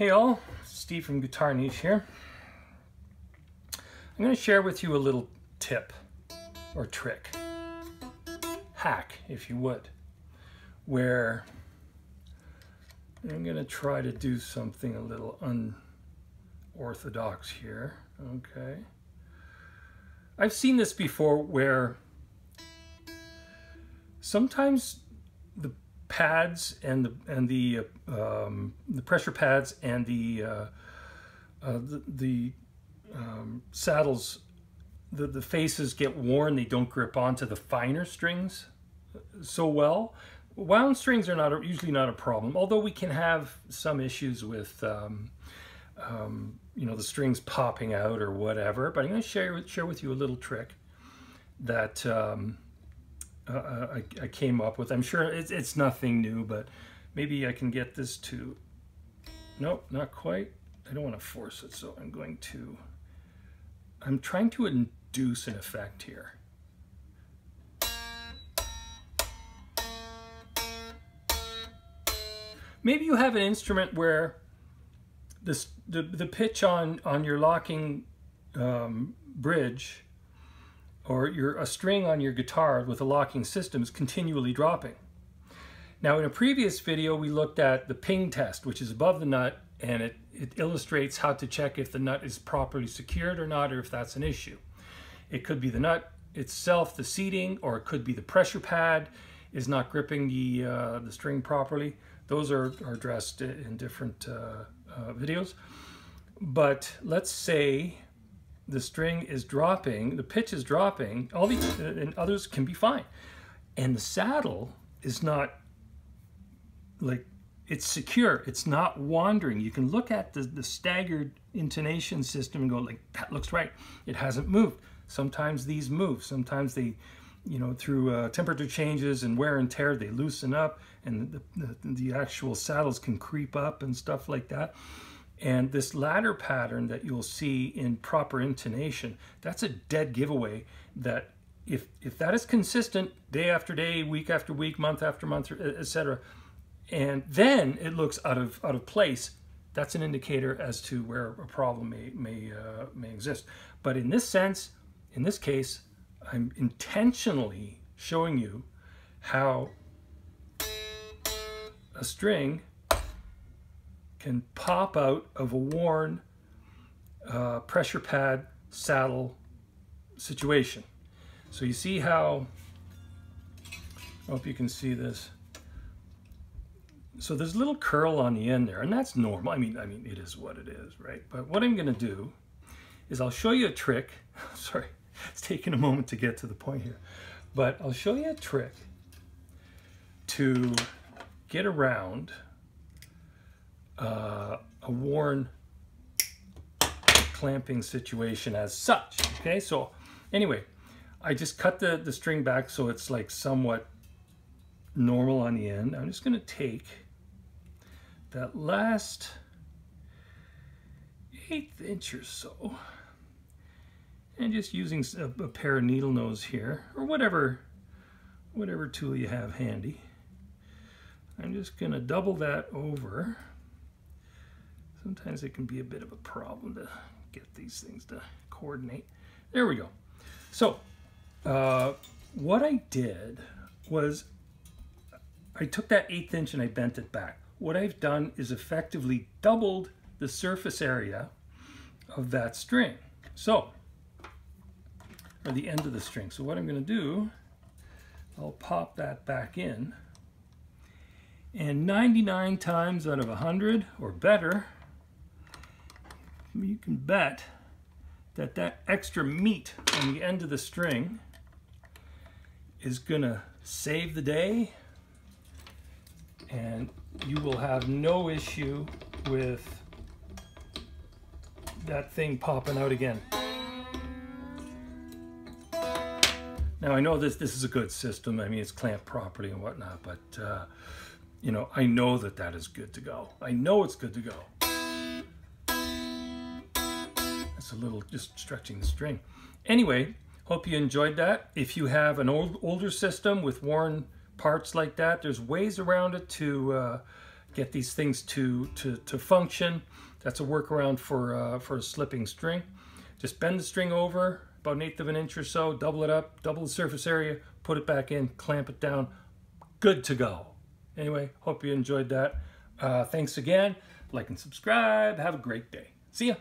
Hey all, Steve from Guitar Niche here. I'm going to share with you a little tip or trick, hack if you would, where I'm going to try to do something a little unorthodox here. Okay. I've seen this before where sometimes the pads and the and the um, the pressure pads and the uh, uh, the, the um, saddles the the faces get worn they don't grip onto the finer strings so well. Wound strings are not usually not a problem although we can have some issues with um, um you know the strings popping out or whatever but I'm going to share share with you a little trick that um, uh, uh, I, I, came up with. I'm sure it's, it's nothing new, but maybe I can get this to, nope, not quite. I don't want to force it, so I'm going to, I'm trying to induce an effect here. Maybe you have an instrument where this, the, the pitch on, on your locking um, bridge or your, a string on your guitar with a locking system is continually dropping. Now in a previous video we looked at the ping test which is above the nut and it, it illustrates how to check if the nut is properly secured or not or if that's an issue. It could be the nut itself, the seating, or it could be the pressure pad is not gripping the, uh, the string properly. Those are, are addressed in different uh, uh, videos. But let's say the string is dropping, the pitch is dropping, all these and others can be fine. And the saddle is not like it's secure, it's not wandering. You can look at the, the staggered intonation system and go like, that looks right. It hasn't moved. Sometimes these move, sometimes they, you know, through uh, temperature changes and wear and tear, they loosen up and the, the, the actual saddles can creep up and stuff like that. And this ladder pattern that you'll see in proper intonation, that's a dead giveaway that if, if that is consistent day after day, week after week, month after month, etc., and then it looks out of, out of place, that's an indicator as to where a problem may, may, uh, may exist. But in this sense, in this case, I'm intentionally showing you how a string can pop out of a worn uh, pressure pad saddle situation. So you see how, I hope you can see this. So there's a little curl on the end there, and that's normal. I mean, I mean, it is what it is, right? But what I'm gonna do is I'll show you a trick. Sorry, it's taking a moment to get to the point here. But I'll show you a trick to get around uh, a worn clamping situation as such. Okay, so anyway, I just cut the, the string back so it's like somewhat normal on the end. I'm just going to take that last eighth inch or so and just using a, a pair of needle nose here or whatever whatever tool you have handy. I'm just going to double that over Sometimes it can be a bit of a problem to get these things to coordinate. There we go. So uh, what I did was I took that eighth inch and I bent it back. What I've done is effectively doubled the surface area of that string. So, or the end of the string. So what I'm going to do, I'll pop that back in. And 99 times out of 100 or better, you can bet that that extra meat on the end of the string is gonna save the day and you will have no issue with that thing popping out again. Now I know this this is a good system. I mean it's clamped properly and whatnot, but uh, you know I know that that is good to go. I know it's good to go a little just stretching the string. Anyway, hope you enjoyed that. If you have an old older system with worn parts like that, there's ways around it to uh, get these things to, to, to function. That's a workaround for, uh, for a slipping string. Just bend the string over about an eighth of an inch or so, double it up, double the surface area, put it back in, clamp it down, good to go. Anyway, hope you enjoyed that. Uh, thanks again. Like and subscribe. Have a great day. See ya.